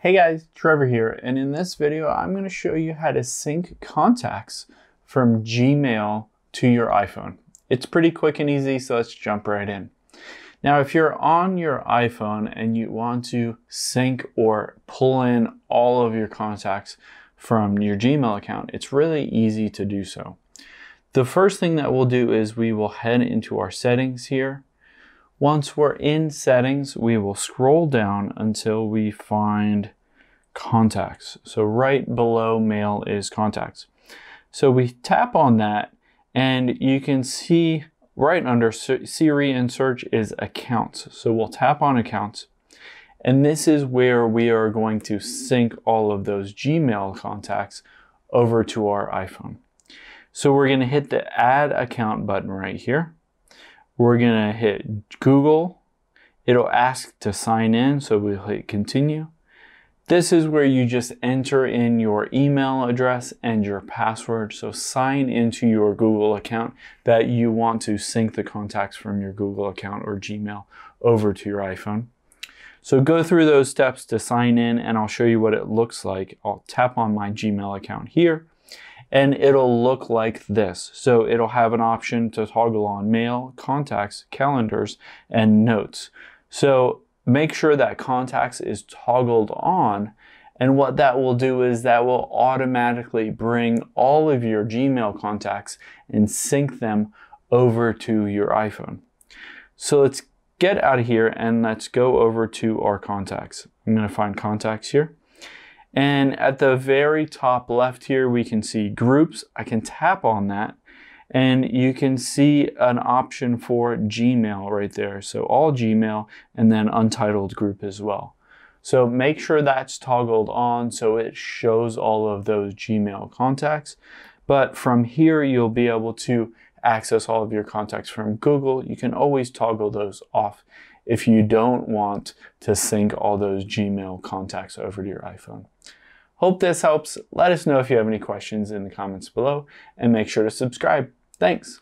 Hey guys, Trevor here, and in this video I'm going to show you how to sync contacts from Gmail to your iPhone. It's pretty quick and easy, so let's jump right in. Now if you're on your iPhone and you want to sync or pull in all of your contacts from your Gmail account, it's really easy to do so. The first thing that we'll do is we will head into our settings here once we're in settings, we will scroll down until we find contacts. So right below mail is contacts. So we tap on that and you can see right under Siri and search is accounts. So we'll tap on accounts and this is where we are going to sync all of those Gmail contacts over to our iPhone. So we're going to hit the add account button right here. We're gonna hit Google. It'll ask to sign in, so we'll hit continue. This is where you just enter in your email address and your password. So sign into your Google account that you want to sync the contacts from your Google account or Gmail over to your iPhone. So go through those steps to sign in and I'll show you what it looks like. I'll tap on my Gmail account here and it'll look like this. So it'll have an option to toggle on mail, contacts, calendars, and notes. So make sure that contacts is toggled on and what that will do is that will automatically bring all of your Gmail contacts and sync them over to your iPhone. So let's get out of here and let's go over to our contacts. I'm going to find contacts here. And at the very top left here, we can see groups. I can tap on that and you can see an option for Gmail right there. So all Gmail and then untitled group as well. So make sure that's toggled on so it shows all of those Gmail contacts. But from here, you'll be able to access all of your contacts from Google. You can always toggle those off if you don't want to sync all those Gmail contacts over to your iPhone. Hope this helps. Let us know if you have any questions in the comments below and make sure to subscribe. Thanks.